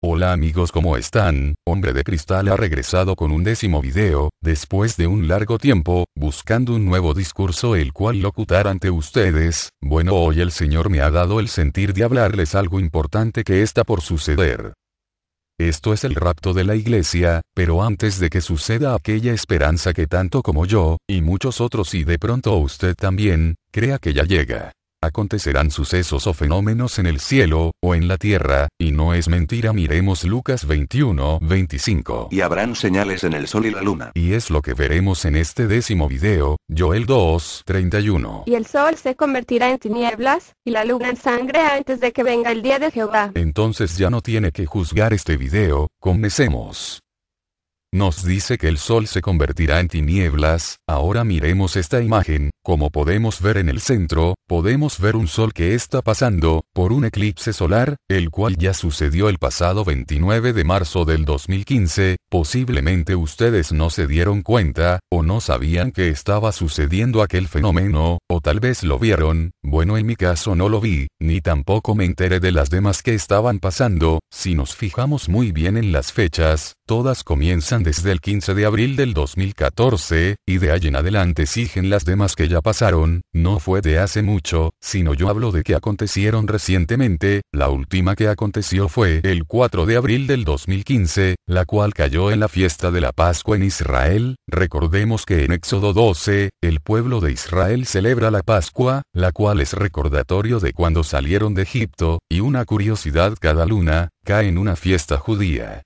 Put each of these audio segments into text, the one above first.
Hola amigos ¿cómo están? Hombre de Cristal ha regresado con un décimo video, después de un largo tiempo, buscando un nuevo discurso el cual locutar ante ustedes, bueno hoy el Señor me ha dado el sentir de hablarles algo importante que está por suceder. Esto es el rapto de la iglesia, pero antes de que suceda aquella esperanza que tanto como yo, y muchos otros y de pronto usted también, crea que ya llega. Acontecerán sucesos o fenómenos en el cielo, o en la tierra, y no es mentira miremos Lucas 21, 25. Y habrán señales en el sol y la luna. Y es lo que veremos en este décimo video, Joel 2, 31. Y el sol se convertirá en tinieblas, y la luna en sangre antes de que venga el día de Jehová. Entonces ya no tiene que juzgar este video, comencemos. Nos dice que el sol se convertirá en tinieblas, ahora miremos esta imagen, como podemos ver en el centro, podemos ver un sol que está pasando, por un eclipse solar, el cual ya sucedió el pasado 29 de marzo del 2015, posiblemente ustedes no se dieron cuenta, o no sabían que estaba sucediendo aquel fenómeno, o tal vez lo vieron, bueno en mi caso no lo vi, ni tampoco me enteré de las demás que estaban pasando, si nos fijamos muy bien en las fechas, todas comienzan desde el 15 de abril del 2014, y de ahí en adelante siguen las demás que ya pasaron, no fue de hace mucho, sino yo hablo de que acontecieron recientemente, la última que aconteció fue el 4 de abril del 2015, la cual cayó en la fiesta de la Pascua en Israel, recordemos que en Éxodo 12, el pueblo de Israel celebra la Pascua, la cual es recordatorio de cuando salieron de Egipto, y una curiosidad cada luna, cae en una fiesta judía.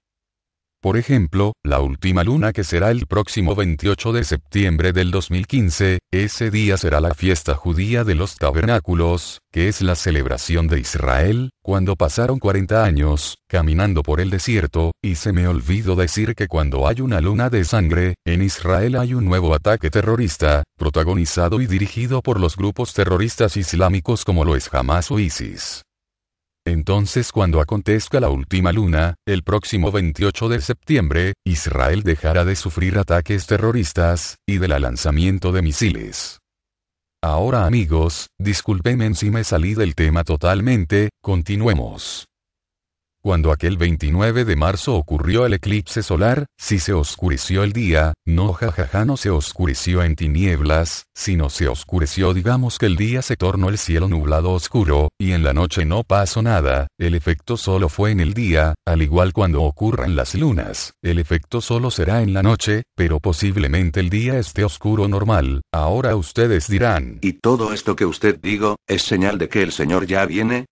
Por ejemplo, la última luna que será el próximo 28 de septiembre del 2015, ese día será la fiesta judía de los tabernáculos, que es la celebración de Israel, cuando pasaron 40 años, caminando por el desierto, y se me olvidó decir que cuando hay una luna de sangre, en Israel hay un nuevo ataque terrorista, protagonizado y dirigido por los grupos terroristas islámicos como lo es Hamas o ISIS. Entonces cuando acontezca la última luna, el próximo 28 de septiembre, Israel dejará de sufrir ataques terroristas, y del lanzamiento de misiles. Ahora amigos, discúlpenme si me salí del tema totalmente, continuemos. Cuando aquel 29 de marzo ocurrió el eclipse solar, si se oscureció el día, no jajaja no se oscureció en tinieblas, sino se oscureció digamos que el día se tornó el cielo nublado oscuro, y en la noche no pasó nada, el efecto solo fue en el día, al igual cuando ocurran las lunas, el efecto solo será en la noche, pero posiblemente el día esté oscuro normal, ahora ustedes dirán. ¿Y todo esto que usted digo, es señal de que el Señor ya viene?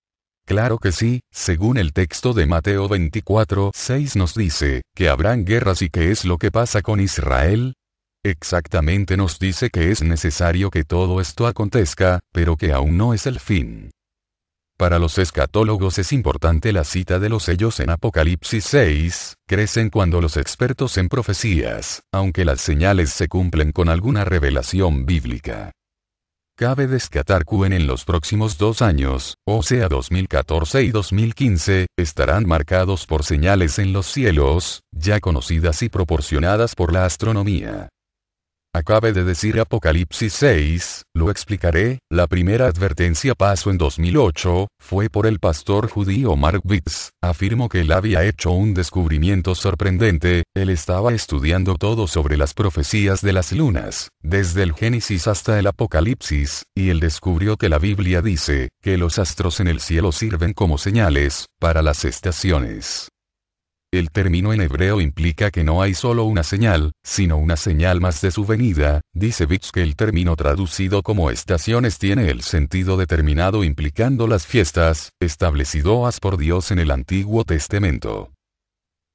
Claro que sí, según el texto de Mateo 24, 6 nos dice, que habrán guerras y qué es lo que pasa con Israel. Exactamente nos dice que es necesario que todo esto acontezca, pero que aún no es el fin. Para los escatólogos es importante la cita de los sellos en Apocalipsis 6, crecen cuando los expertos en profecías, aunque las señales se cumplen con alguna revelación bíblica. Cabe descatar que en los próximos dos años, o sea 2014 y 2015, estarán marcados por señales en los cielos, ya conocidas y proporcionadas por la astronomía. Acabe de decir Apocalipsis 6, lo explicaré, la primera advertencia pasó en 2008, fue por el pastor judío Mark Witz, afirmó que él había hecho un descubrimiento sorprendente, él estaba estudiando todo sobre las profecías de las lunas, desde el Génesis hasta el Apocalipsis, y él descubrió que la Biblia dice, que los astros en el cielo sirven como señales, para las estaciones. El término en hebreo implica que no hay solo una señal, sino una señal más de su venida, dice Vitz que el término traducido como estaciones tiene el sentido determinado implicando las fiestas, establecidas por Dios en el Antiguo Testamento.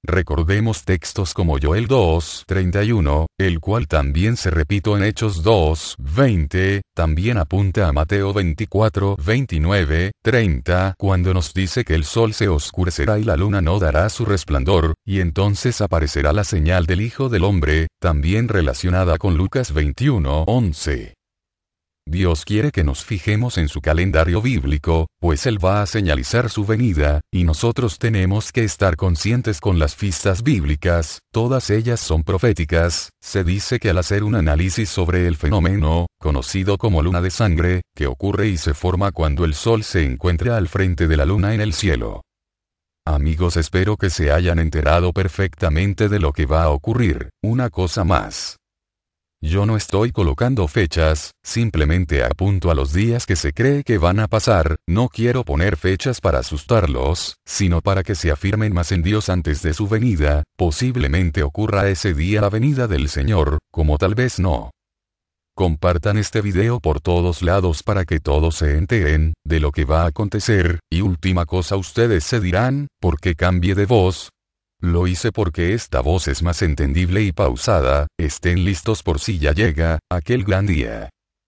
Recordemos textos como Joel 2, 31, el cual también se repito en Hechos 2, 20, también apunta a Mateo 24, 29, 30, cuando nos dice que el sol se oscurecerá y la luna no dará su resplandor, y entonces aparecerá la señal del Hijo del Hombre, también relacionada con Lucas 21, 11. Dios quiere que nos fijemos en su calendario bíblico, pues Él va a señalizar su venida, y nosotros tenemos que estar conscientes con las fiestas bíblicas, todas ellas son proféticas, se dice que al hacer un análisis sobre el fenómeno, conocido como luna de sangre, que ocurre y se forma cuando el sol se encuentra al frente de la luna en el cielo. Amigos espero que se hayan enterado perfectamente de lo que va a ocurrir. Una cosa más. Yo no estoy colocando fechas, simplemente apunto a los días que se cree que van a pasar, no quiero poner fechas para asustarlos, sino para que se afirmen más en Dios antes de su venida, posiblemente ocurra ese día la venida del Señor, como tal vez no. Compartan este video por todos lados para que todos se enteren de lo que va a acontecer, y última cosa ustedes se dirán, ¿por qué cambie de voz? Lo hice porque esta voz es más entendible y pausada, estén listos por si ya llega, aquel gran día.